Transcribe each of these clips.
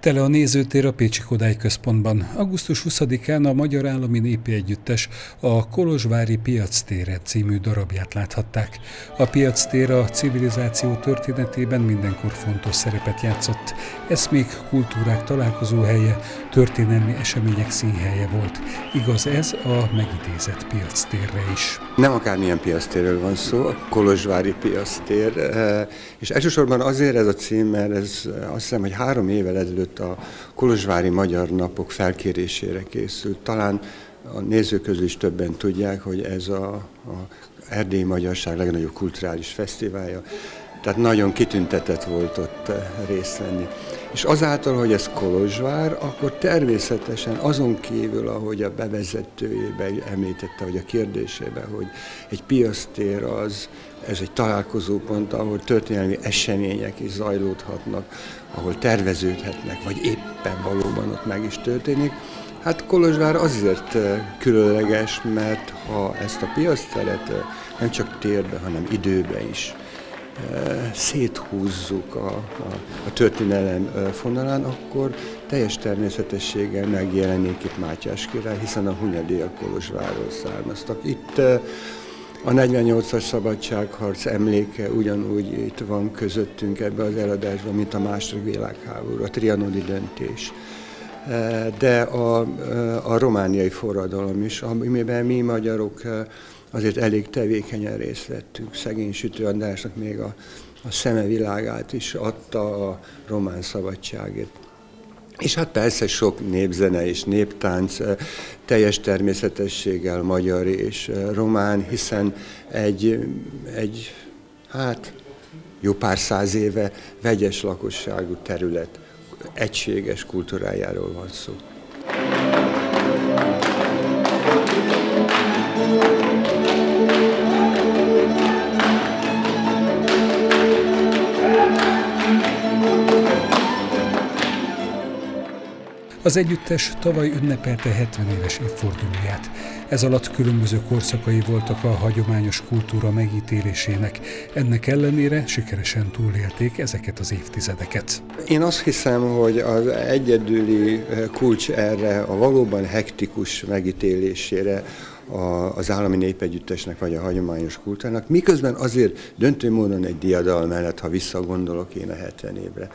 Tele a nézőtér a Pécsi Kodály Központban. Augusztus 20-án a Magyar Állami Népi Együttes a Kolozsvári Piac tére című darabját láthatták. A Piac tér a civilizáció történetében mindenkor fontos szerepet játszott. Ez még kultúrák találkozóhelye, történelmi események színhelye volt. Igaz ez a megidézett Piac térre is. Nem akármilyen Piac térről van szó, a Kolozsvári Piac tér, eh, és elsősorban azért ez a cím, mert ez azt hiszem, hogy három évvel ezelőtt a Kolozsvári Magyar Napok felkérésére készült. Talán a nézők közül is többen tudják, hogy ez a, a Erdélyi Magyarság legnagyobb kulturális fesztiválja, tehát nagyon kitüntetett volt ott eh, részt venni. És azáltal, hogy ez Kolozsvár, akkor természetesen azon kívül, ahogy a bevezetőjébe említette, vagy a kérdésébe, hogy egy piasztér az, ez egy találkozópont, ahol történelmi események is zajlódhatnak, ahol terveződhetnek, vagy éppen valóban ott meg is történik. Hát Kolozsvár azért eh, különleges, mert ha ezt a piaszteret eh, nem csak térbe, hanem időbe is széthúzzuk a, a, a történelem fonalán, akkor teljes természetességgel megjelenik itt Mátyás király, hiszen a hunyadiak Kolozsvárról származtak. Itt a 48-as szabadságharc emléke ugyanúgy itt van közöttünk ebbe az eladásban, mint a második világháború, a trianoni döntés. De a, a romániai forradalom is, amiben mi magyarok azért elég tevékenyen részt vettünk. Szegény Sütő Andrásnak még a, a szeme világát is adta a román szabadságért. És hát persze sok népzene és néptánc teljes természetességgel magyar és román, hiszen egy, egy hát jó pár száz éve vegyes lakosságú terület egységes kultúrájáról van szó. Az együttes tavaly ünnepelte 70 éves évfordulóját. Ez alatt különböző korszakai voltak a hagyományos kultúra megítélésének. Ennek ellenére sikeresen túlélték ezeket az évtizedeket. Én azt hiszem, hogy az egyedüli kulcs erre a valóban hektikus megítélésére az állami népegyüttesnek vagy a hagyományos kultúrának, miközben azért döntő módon egy diadal mellett, ha visszagondolok én a 70 évre.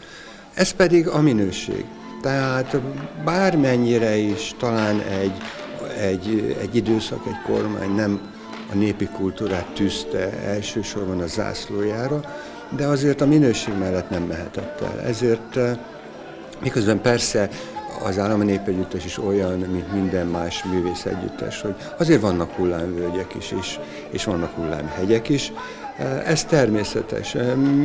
Ez pedig a minőség. Tehát bármennyire is talán egy, egy, egy időszak, egy kormány nem a népi kultúrát tűzte elsősorban a zászlójára, de azért a minőség mellett nem mehetett el. Ezért miközben persze az állami népegyüttes is olyan, mint minden más művész együttes, hogy azért vannak hullámvölgyek is, és, és vannak hullámhegyek is, ez természetes.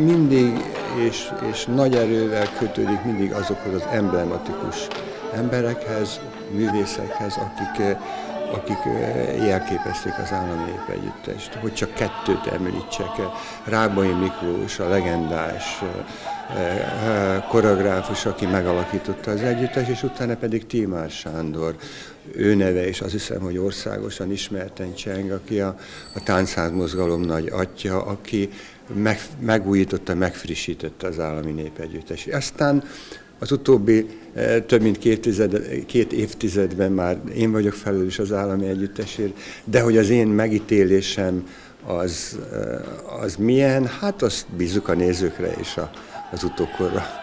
Mindig és, és nagy erővel kötődik mindig azokhoz az emblematikus emberekhez, művészekhez, akik, akik jelképezték az állami népegyüttest. Hogy csak kettőt említsek, Rábai Miklós, a legendás koreográfus, aki megalakította az együttes, és utána pedig Tímár Sándor, ő neve, és azt hiszem, hogy országosan ismerten Cseng, aki a, a táncházmozgalom nagy atya, aki meg, megújította, megfrissítette az állami népegyüttes. Aztán az utóbbi eh, több mint két, tized, két évtizedben már én vagyok felelős az állami együttesért, de hogy az én megítélésem az, eh, az milyen, hát azt bízunk a nézőkre és a, az utókorra.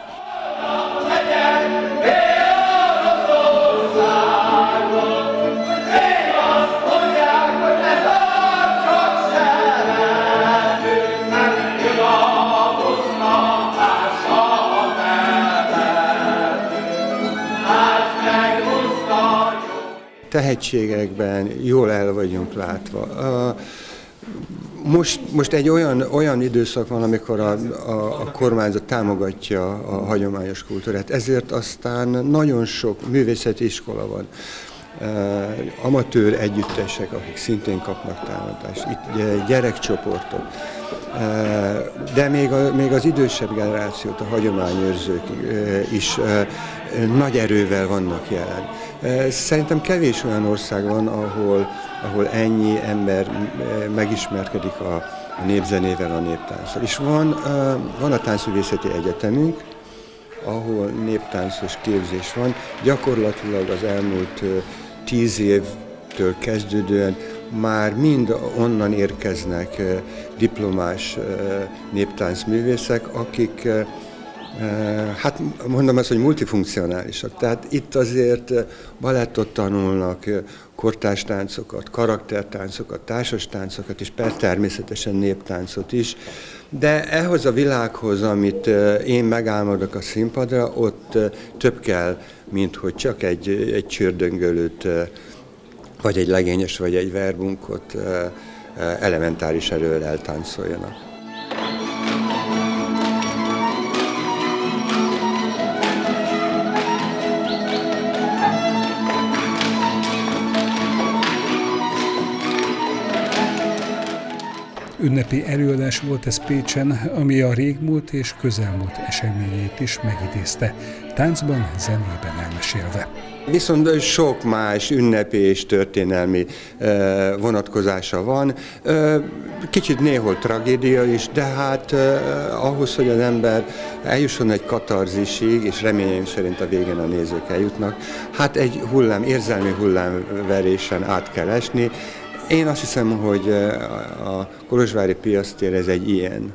tehetségekben jól el vagyunk látva. Most, most egy olyan, olyan időszak van, amikor a, a, a kormányzat támogatja a hagyományos kultúrát, ezért aztán nagyon sok művészeti iskola van. Amatőr együttesek, akik szintén kapnak támogatást, itt gyerekcsoportok, de még, a, még az idősebb generációt, a hagyományőrzők is nagy erővel vannak jelen. Szerintem kevés olyan ország van, ahol, ahol ennyi ember megismerkedik a, a népzenével, a néptánccal. És van, van a Táncművészeti Egyetemünk, ahol néptáncos képzés van. Gyakorlatilag az elmúlt tíz évtől kezdődően már mind onnan érkeznek diplomás néptáncművészek, akik Hát mondom azt, hogy multifunkcionálisak. Tehát itt azért balettot tanulnak, kortárs táncokat, karaktertáncokat, társas táncokat, és persze természetesen néptáncot is. De ehhez a világhoz, amit én megálmodok a színpadra, ott több kell, mint hogy csak egy, egy csőrdöngölőt, vagy egy legényes, vagy egy verbunkot elementáris erővel eltáncoljanak. Ünnepi előadás volt ez Pécsen, ami a régmúlt és közelmúlt eseményét is megidézte, táncban, zenében elmesélve. Viszont sok más ünnepi és történelmi vonatkozása van. Kicsit néhol tragédia is, de hát ahhoz, hogy az ember eljusson egy katarzisig, és reményeim szerint a végén a nézők eljutnak, hát egy hullám, érzelmi hullámverésen át kell esni, én azt hiszem, hogy a Kolozsvári piasztér ez egy ilyen,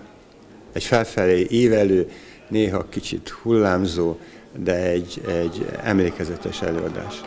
egy felfelé ívelő, néha kicsit hullámzó, de egy, egy emlékezetes előadás.